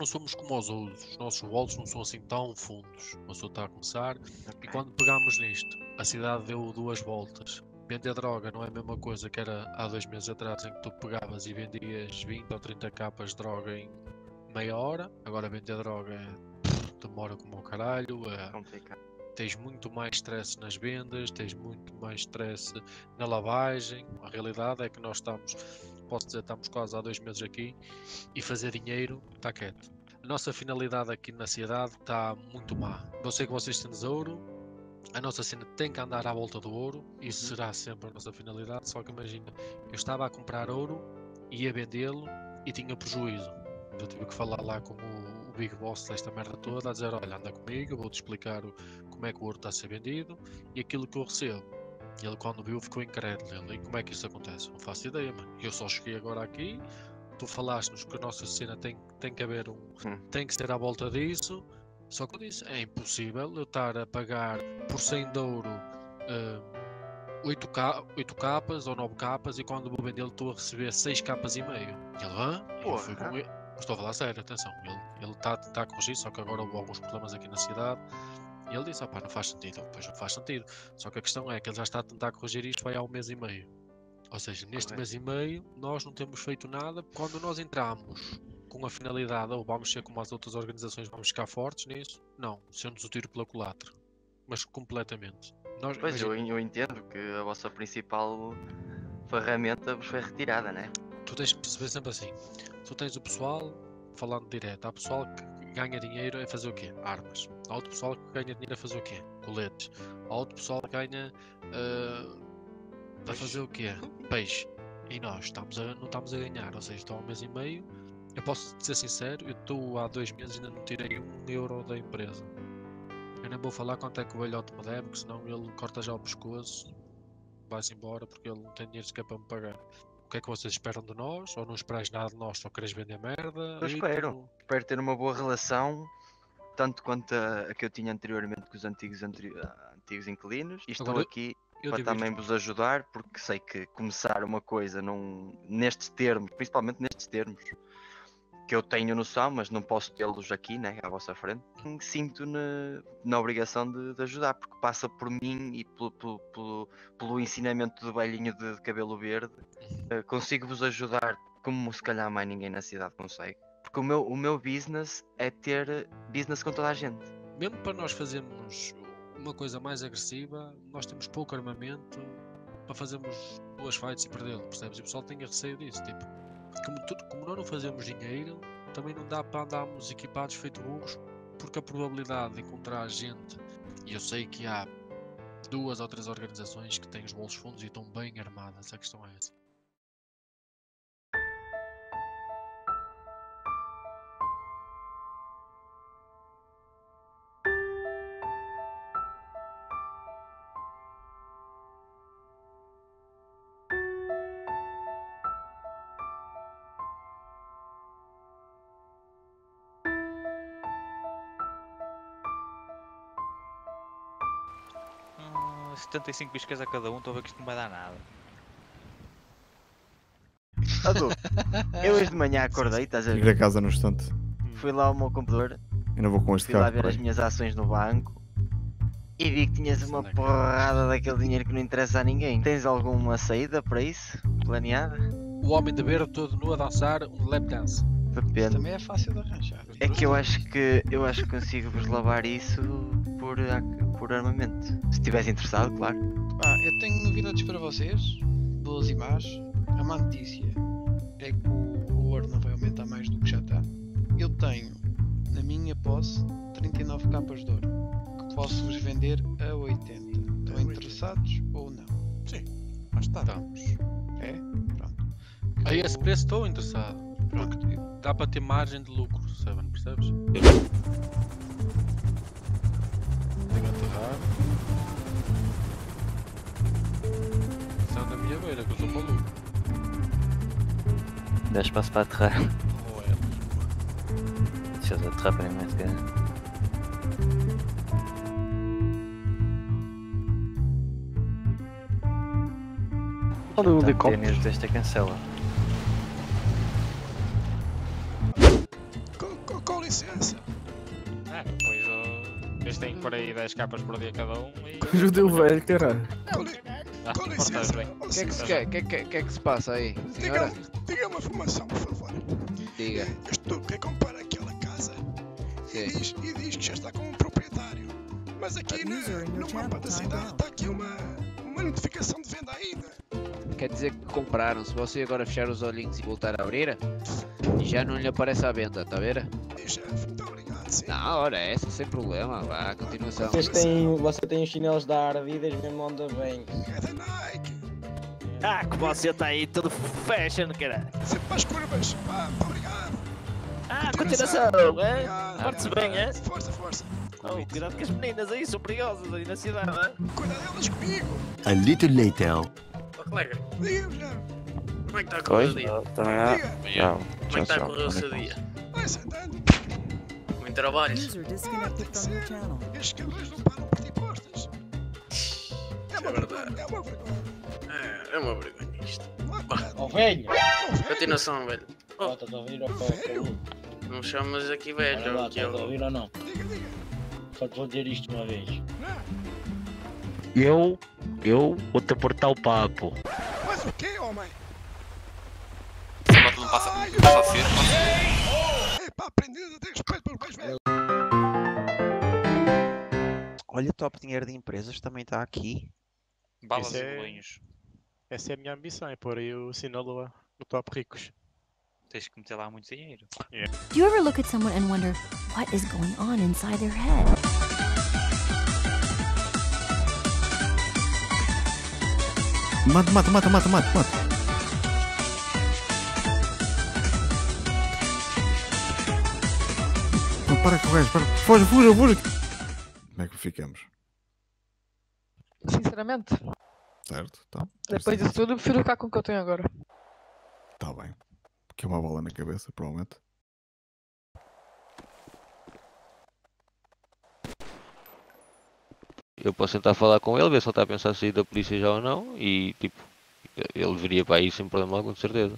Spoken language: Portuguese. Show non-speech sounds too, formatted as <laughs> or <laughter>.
não somos como os outros. Os nossos voltos não são assim tão fundos. Uma pessoa está a começar. E quando pegamos nisto, a cidade deu duas voltas. Vender droga não é a mesma coisa que era há dois meses atrás, em que tu pegavas e vendias 20 ou 30 capas de droga em meia hora. Agora vender droga é- demora como o caralho. é- Complicado. tens muito mais stress nas vendas, tens muito mais stress na lavagem. A realidade é que nós estamos, posso dizer, estamos quase há dois meses aqui e fazer dinheiro está quieto. A nossa finalidade aqui na cidade está muito má. Eu sei que vocês têm ouro, a nossa cena tem que andar à volta do ouro, isso Uhum. será sempre a nossa finalidade. Só que imagina, eu estava a comprar ouro, ia vendê-lo e tinha prejuízo. Eu tive que falar lá com o, o Big Boss desta merda toda, a dizer: Olha, anda comigo, vou-te explicar o- como é que o ouro está a ser vendido e aquilo que eu recebo. E ele, quando viu, ficou incrédulo. Ele, e como é que isso acontece? Não faço ideia, mano. Eu só cheguei agora aqui, tu falaste-nos que a nossa cena tem, tem que haver um. Hum. tem que ser à volta disso. Só que eu disse: é impossível eu estar a pagar por 100 de ouro. 8, ca 8 capas ou 9 capas e quando vou vendê-lo estou a receber 6 capas e meio. E ele, hã? Eu fui com ele. Estou a falar sério, atenção. Ele está tá a corrigir, só que agora houve alguns problemas aqui na cidade. E ele disse, opá, não faz sentido. Pois não faz sentido. Só que a questão é que ele já está a tentar corrigir isto vai há um mês e meio. Ou seja, neste Correto. mês e meio nós não temos feito nada. Quando nós entramos com a finalidade, ou vamos ser como as outras organizações, vamos ficar fortes nisso, não. Sendo-nos o tiro pela culatra. Mas completamente. Nós, Pois imagina, eu, eu entendo que a vossa principal ferramenta vos foi retirada, né? tu tens de perceber sempre assim. Tu tens o pessoal, falando direto, há pessoal que ganha dinheiro a fazer o quê? Armas. Há outro pessoal que ganha dinheiro a fazer o quê? Coletes. Há outro pessoal que ganha ah, a fazer o quê? Peixe. E nós estamos a- não estamos a ganhar, ou seja, estou há um mês e meio. Eu posso ser sincero, eu estou há dois meses e ainda não tirei um euro da empresa. Eu nem vou falar quanto é que o velhote me deve, porque senão ele corta já o pescoço, vai-se embora porque ele não tem dinheiro sequer para me pagar. O que é que vocês esperam de nós? Ou não esperais nada de nós, só queres vender merda? Eu espero. tu- Espero ter uma boa relação, tanto quanto a, a que eu tinha anteriormente com os antigos, anteri- ah, antigos inquilinos. E estou Agora, aqui para também vos ajudar, porque sei que começar uma coisa num, nestes termos, principalmente nestes termos, que eu tenho noção, mas não posso tê-los aqui, né, à vossa frente, sinto na, na obrigação de, de ajudar, porque passa por mim e pelo, pelo, pelo, ensinamento do velhinho de, de cabelo verde, eh, consigo-vos ajudar como se calhar mais ninguém na cidade consegue. Porque o meu, o meu business é ter business com toda a gente. Mesmo para nós fazermos uma coisa mais agressiva, nós temos pouco armamento para fazermos duas fights e perdê-lo, percebes? E o pessoal tem receio disso, tipo, como, tu- como nós não fazemos dinheiro, também não dá para andarmos equipados feito burros, porque a probabilidade de encontrar gente, e eu sei que há duas ou três organizações que têm os bolsos fundos e estão bem armadas, a questão é essa. 75 biscas a cada um, estou a ver que isto não vai dar nada. Adu, <laughs> eu hoje de manhã acordei, estás a ver? a casa no instante. Fui lá ao meu computador, Eu não vou com este fui lá carro. ver por as aí. minhas ações no banco e vi que tinhas uma cá. porrada daquele dinheiro que não interessa a ninguém. Tens alguma saída para isso? Planeada? O homem de verde todo nu a dançar um lap dance. Depende. Também é fácil de arranjar. É que eu acho que eu acho que consigo vos lavar isso por, por armamento. Se estivesse interessado, claro. Pá, eu tenho novidades para vocês, boas e más. A má notícia é que o, o ouro não vai aumentar mais do que já está. Eu tenho na minha posse 39 capas de ouro que posso vos vender a 80. Estão 80. interessados ou não? Mas está. Estamos. É? Pronto. A esse preço estou interessado. Porque dá para ter margem de lucro, Seven, percebes? Tenho aterrar. São da minha beira, que eu sou maluco. Dá espaço para aterrar. Ou é? Deixa-os aterrar primeiro, se calhar. Olha o helicóptero. Desta cancela. Co- co- co- licença. Eles têm que pôr aí 10 capas por dia cada um e. Ajudei o velho, caralho. Ah, com licença. O que é que se quer? O que, é que- que é que se passa aí, senhora? Diga-me diga uma informação, por favor. Diga. Eu estou a comprar aquela casa e diz, e diz que já está com um proprietário. Mas aqui na- no mapa da cidade está aqui uma, uma notificação de venda ainda. Quer dizer que compraram. Se você agora fechar os olhinhos e voltar a abrir, já não lhe aparece venda, tá a ver? E chefe, muito obrigado, sim. Não, ora essa, sem problema. Vá, continuação. Vocês têm, você tem os chinelos da Ardidas mesmo onda bem. É da Nike. Ah, que você tá aí todo fashion, cara. Sempre para as curvas. Pá, muito obrigado. Ah, Continuação. continuação, é? Porte-se obrigado. bem, é? Força, força. Oh, cuidado que as meninas aí são perigosas aí na cidade, é? Cuida delas comigo. A little later. Ó colega, Diga-me já. como é que está a correr o dia? Tá. Diga. Tchau. Como é que está a correr o seu dia? Vai-se andando. Muito trabalho. Que. Estes cabrões não param por ti postas. É uma verdade. vergonha. É uma vergonha. É, é uma vergonha isto. Ó velho! Oh, velho. Continuação, velho. Estás a ouvir? Ó, Velho. Não chamas aqui velho, Olha lá, que estás a ouvir ou não? Diga, diga. Só te vou dizer isto uma vez. Eu, eu vou-te aportar o papo. Mas o quê, homem? Essa moto não passa, passa a ser, passa. Pá, aprendido a ter respeito pelos mais velhos. Olha, top dinheiro de empresas também está aqui. Balas e é- bolinhos. Essa é a minha ambição, é pôr aí o Sinaloa no top ricos. Tens que meter lá muito dinheiro. Do you ever look at someone and wonder what is going on inside their head? Mata, mata, mata, mata, mata, mata. Para com o gajo, para. Foge, fuja, fuja. Como é que ficamos? Sinceramente, Certo? Então, depois disso tudo, prefiro ficar com o que eu tenho agora. está bem. Que é uma bola na cabeça, provavelmente. Eu posso tentar falar com ele, ver se ele está a pensar em sair da polícia já ou não. E tipo, ele viria para aí sem problema algum, de certeza.